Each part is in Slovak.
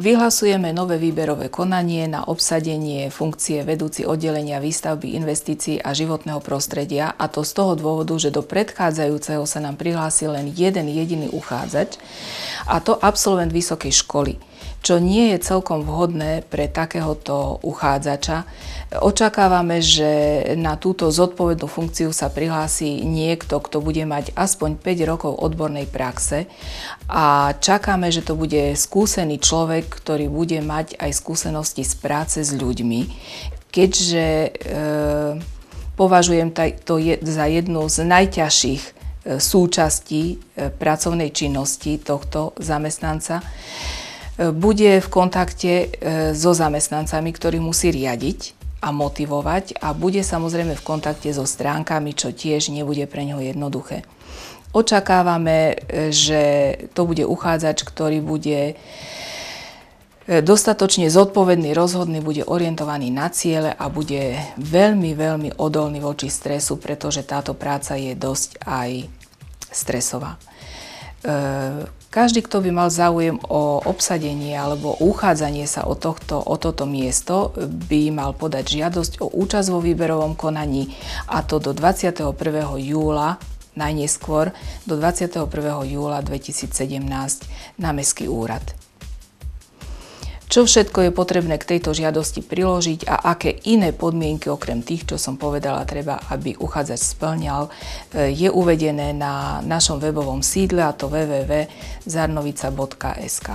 Vyhlasujeme nové výberové konanie na obsadenie funkcie vedúci oddelenia výstavby investícií a životného prostredia a to z toho dôvodu, že do predchádzajúceho sa nám prihlásil len jeden jediný uchádzač a to absolvent vysokej školy čo nie je celkom vhodné pre takéhoto uchádzača. Očakávame, že na túto zodpovednú funkciu sa prihlási niekto, kto bude mať aspoň 5 rokov odbornej praxe a čakáme, že to bude skúsený človek, ktorý bude mať aj skúsenosti z práce s ľuďmi, keďže e, považujem to za jednu z najťažších e, súčastí e, pracovnej činnosti tohto zamestnanca bude v kontakte e, so zamestnancami, ktorý musí riadiť a motivovať a bude samozrejme v kontakte so stránkami, čo tiež nebude pre neho jednoduché. Očakávame, e, že to bude uchádzač, ktorý bude e, dostatočne zodpovedný, rozhodný, bude orientovaný na ciele a bude veľmi, veľmi odolný voči stresu, pretože táto práca je dosť aj stresová. Každý, kto by mal záujem o obsadenie alebo uchádzanie sa o, tohto, o toto miesto, by mal podať žiadosť o účasť vo výberovom konaní a to do 21. júla najneskôr do 21. júla 2017 na Mestský úrad čo všetko je potrebné k tejto žiadosti priložiť a aké iné podmienky okrem tých, čo som povedala, treba, aby uchádzač splňal, e, je uvedené na našom webovom sídle a to www.zarnovica.sk.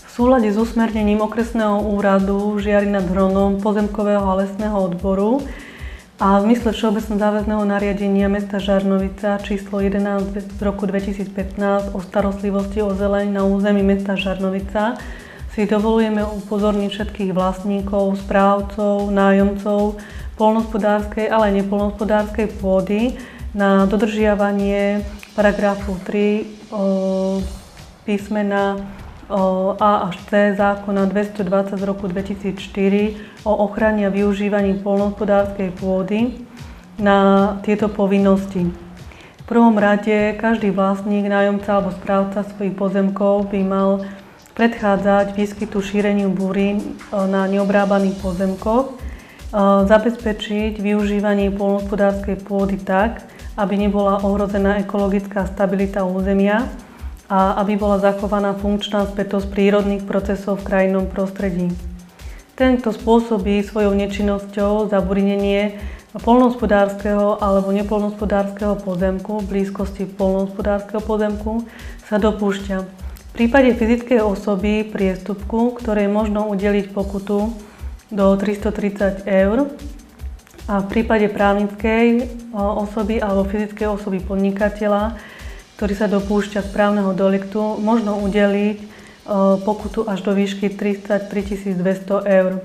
V súlade s usmernením okresného úradu Žiari nad Hronom pozemkového a lesného odboru a v zmysle Všeobecného záväzného nariadenia mesta Žarnovica číslo 11 z roku 2015 o starostlivosti o zeleň na území mesta Žarnovica si dovolujeme upozorniť všetkých vlastníkov, správcov, nájomcov polnospodárskej, ale aj nepolnospodárskej pôdy na dodržiavanie paragrafu 3 o písmena a až C zákona 220 z roku 2004 o ochrane a využívaní polnohospodárskej pôdy na tieto povinnosti. V prvom rade každý vlastník, nájomca alebo správca svojich pozemkov by mal predchádzať výskytu šíreniu burín na neobrábaných pozemkoch, zabezpečiť využívanie polnohospodárskej pôdy tak, aby nebola ohrozená ekologická stabilita územia, a aby bola zachovaná funkčná spätosť prírodných procesov v krajinnom prostredí. Ten, kto spôsobí svojou nečinnosťou zaburinenie polnohospodárskeho alebo nepolnohospodárskeho pozemku v blízkosti polnohospodárskeho pozemku, sa dopúšťa. V prípade fyzickej osoby priestupku, ktorej možno udeliť pokutu do 330 eur, a v prípade právnickej osoby alebo fyzickej osoby podnikateľa ktorý sa dopúšťa správneho deliktu, možno udeliť e, pokutu až do výšky 33 200 eur.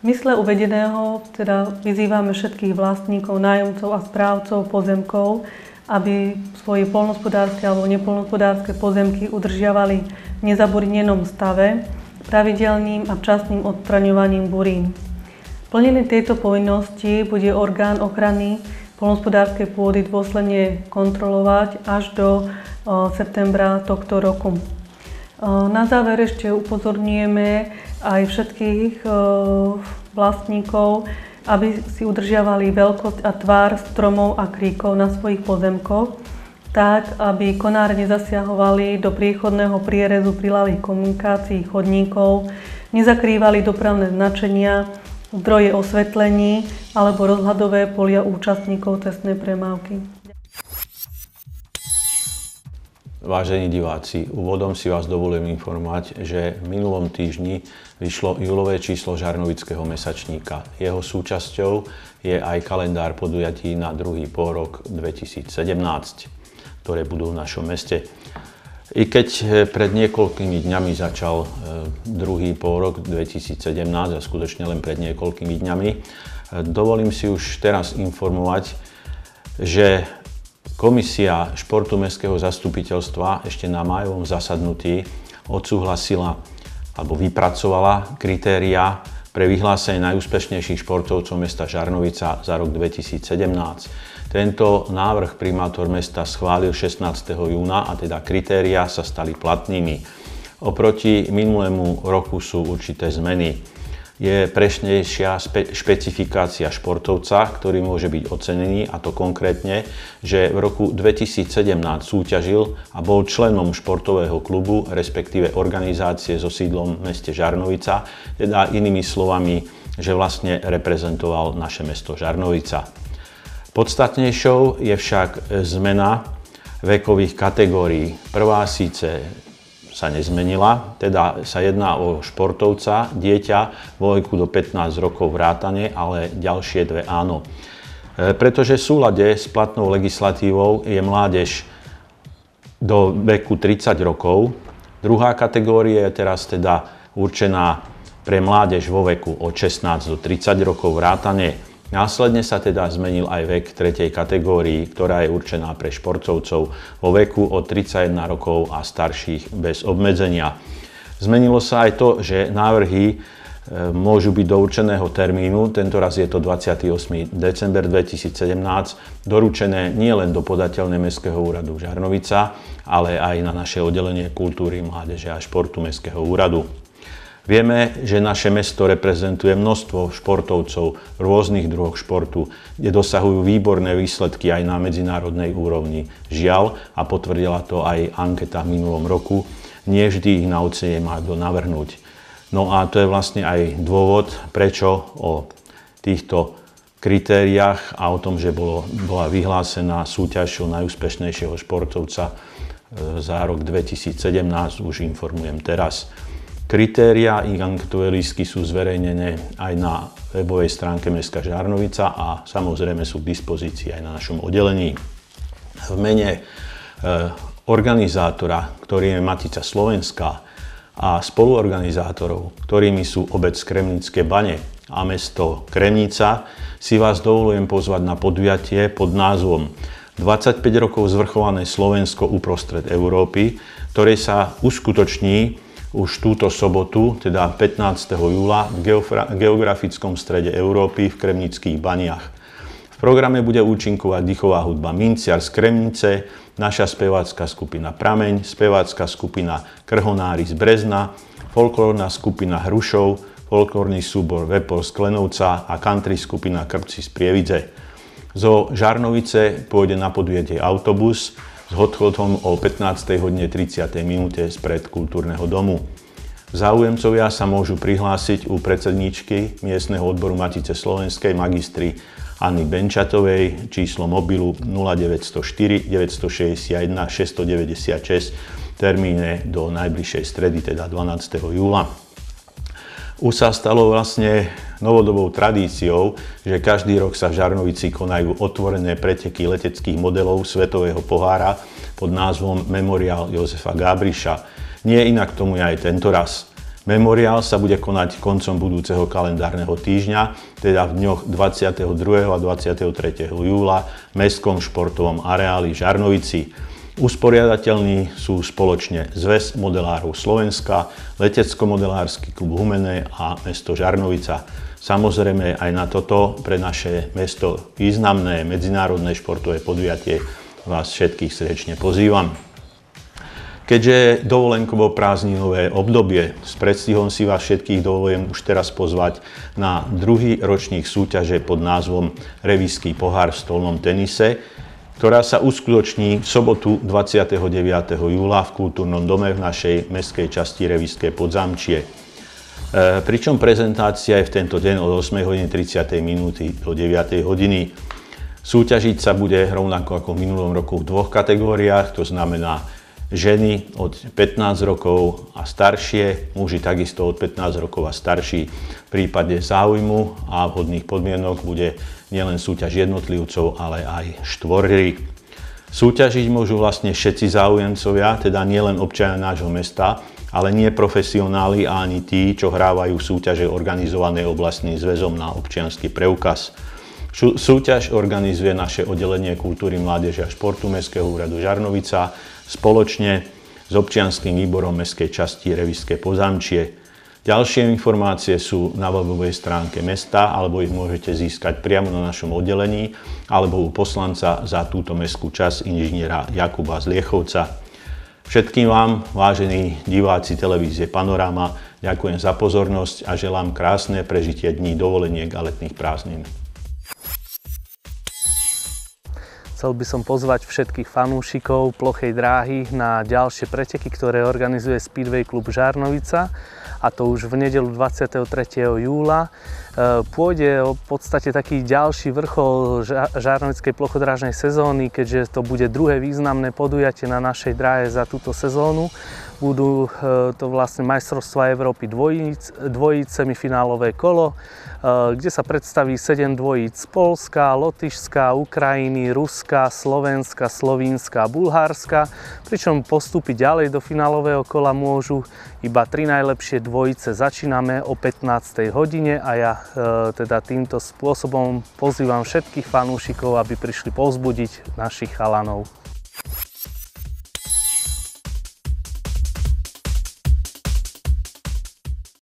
V mysle uvedeného teda vyzývame všetkých vlastníkov, nájomcov a správcov pozemkov, aby svoje polnospodárske alebo nepolnospodárske pozemky udržiavali v nezaburinenom stave pravidelným a včasným odstraňovaním burín. Plnenie tejto povinnosti bude orgán ochrany polnospodárskej pôdy dôsledne kontrolovať až do septembra tohto roku. Na záver ešte upozorňujeme aj všetkých vlastníkov, aby si udržiavali veľkosť a tvár stromov a kríkov na svojich pozemkoch, tak aby konáre nezasiahovali do priechodného prierezu prilavých komunikácií chodníkov, nezakrývali dopravné značenia, zdroje osvetlení alebo rozhľadové polia účastníkov cestnej premávky. Vážení diváci, úvodom si vás dovolujem informovať, že v minulom týždni vyšlo júlové číslo Žarnovického mesačníka. Jeho súčasťou je aj kalendár podujatí na druhý pôrok 2017, ktoré budú v našom meste. I keď eh, pred niekoľkými dňami začal eh, druhý pôrok 2017 a skutočne len pred niekoľkými dňami, eh, dovolím si už teraz informovať, že Komisia športu Mestského zastupiteľstva ešte na majovom zasadnutí odsúhlasila alebo vypracovala kritéria pre vyhlásenie najúspešnejších športovcov mesta Žarnovica za rok 2017. Tento návrh primátor mesta schválil 16. júna a teda kritéria sa stali platnými. Oproti minulému roku sú určité zmeny je prešnejšia spe- špecifikácia športovca, ktorý môže byť ocenený a to konkrétne, že v roku 2017 súťažil a bol členom športového klubu, respektíve organizácie so sídlom v meste Žarnovica, teda inými slovami, že vlastne reprezentoval naše mesto Žarnovica. Podstatnejšou je však zmena vekových kategórií. Prvá síce sa nezmenila, teda sa jedná o športovca, dieťa vo veku do 15 rokov vrátane, ale ďalšie dve áno. E, pretože v súlade s platnou legislatívou je mládež do veku 30 rokov. Druhá kategória je teraz teda určená pre mládež vo veku od 16 do 30 rokov vrátane Následne sa teda zmenil aj vek tretej kategórii, ktorá je určená pre športovcov vo veku od 31 rokov a starších bez obmedzenia. Zmenilo sa aj to, že návrhy e, môžu byť do určeného termínu, tento raz je to 28. december 2017, doručené nielen do podateľnej Mestského úradu Žarnovica, ale aj na naše oddelenie kultúry, mládeže a športu Mestského úradu. Vieme, že naše mesto reprezentuje množstvo športovcov rôznych druhov športu, kde dosahujú výborné výsledky aj na medzinárodnej úrovni. Žiaľ, a potvrdila to aj anketa v minulom roku, nie vždy ich na ocenenie má kto navrhnúť. No a to je vlastne aj dôvod, prečo o týchto kritériách a o tom, že bolo, bola vyhlásená súťaž o najúspešnejšieho športovca e, za rok 2017, už informujem teraz. Kritéria i anketové lístky sú zverejnené aj na webovej stránke Mestská Žarnovica a samozrejme sú k dispozícii aj na našom oddelení. V mene e, organizátora, ktorý je Matica Slovenská a spoluorganizátorov, ktorými sú obec Kremnické bane a mesto Kremnica, si vás dovolujem pozvať na podujatie pod názvom 25 rokov zvrchované Slovensko uprostred Európy, ktoré sa uskutoční už túto sobotu, teda 15. júla, v geografickom strede Európy v Kremnických baniach. V programe bude účinkovať dýchová hudba Minciar z Kremnice, naša spevácka skupina Prameň, spevácka skupina Krhonári z Brezna, folklórna skupina Hrušov, folklórny súbor Vepol z Klenovca a country skupina Krpci z Prievidze. Zo Žarnovice pôjde na podujetie autobus, s odchodom o 15. hodine 30. minúte spred kultúrneho domu. Záujemcovia sa môžu prihlásiť u predsedničky miestneho odboru Matice Slovenskej magistry Anny Benčatovej, číslo mobilu 0904 961 696, termíne do najbližšej stredy, teda 12. júla. Už sa stalo vlastne novodobou tradíciou, že každý rok sa v Žarnovici konajú otvorené preteky leteckých modelov Svetového pohára pod názvom Memoriál Jozefa Gábriša. Nie inak tomu je aj tento raz. Memoriál sa bude konať koncom budúceho kalendárneho týždňa, teda v dňoch 22. a 23. júla v Mestskom športovom areáli Žarnovici. Usporiadateľní sú spoločne Zväz modelárov Slovenska, Letecko-modelársky klub Humené a mesto Žarnovica. Samozrejme aj na toto pre naše mesto významné medzinárodné športové podujatie vás všetkých srdečne pozývam. Keďže dovolenkovo prázdninové obdobie, s predstihom si vás všetkých dovolujem už teraz pozvať na druhý ročník súťaže pod názvom Revísky pohár v stolnom tenise, ktorá sa uskutoční v sobotu 29. júla v kultúrnom dome v našej mestskej časti Reviské podzamčie. E, pričom prezentácia je v tento deň od 8.30 minúty do 9. hodiny. Súťažiť sa bude rovnako ako v minulom roku v dvoch kategóriách, to znamená ženy od 15 rokov a staršie, muži takisto od 15 rokov a starší. V prípade záujmu a vhodných podmienok bude nielen súťaž jednotlivcov, ale aj štvorhry. Súťažiť môžu vlastne všetci záujemcovia, teda nielen občania nášho mesta, ale nie profesionáli a ani tí, čo hrávajú súťaže organizované oblastným zväzom na občianský preukaz. Súťaž organizuje naše oddelenie kultúry, mládeže a športu Mestského úradu Žarnovica spoločne s občianským výborom Mestskej časti Reviské pozamčie. Ďalšie informácie sú na webovej stránke mesta, alebo ich môžete získať priamo na našom oddelení, alebo u poslanca za túto mestskú časť inžiniera Jakuba Zliechovca. Všetkým vám, vážení diváci televízie Panorama, ďakujem za pozornosť a želám krásne prežitie dní dovoleniek a letných prázdnin. Chcel by som pozvať všetkých fanúšikov plochej dráhy na ďalšie preteky, ktoré organizuje Speedway klub Žarnovica a to už v nedelu 23. júla. E, pôjde o podstate taký ďalší vrchol žarnovickej plochodrážnej sezóny, keďže to bude druhé významné podujatie na našej dráhe za túto sezónu. Budú e, to vlastne majstrovstvá Európy dvojíc, dvojíc semifinálové kolo, e, kde sa predstaví 7 dvojíc z Polska, Lotyšska, Ukrajiny, Ruska, Slovenska, Slovínska a Bulharska, pričom postúpiť ďalej do finálového kola môžu iba tri najlepšie dvojice. Začíname o 15. hodine a ja e, teda týmto spôsobom pozývam všetkých fanúšikov, aby prišli povzbudiť našich chalanov.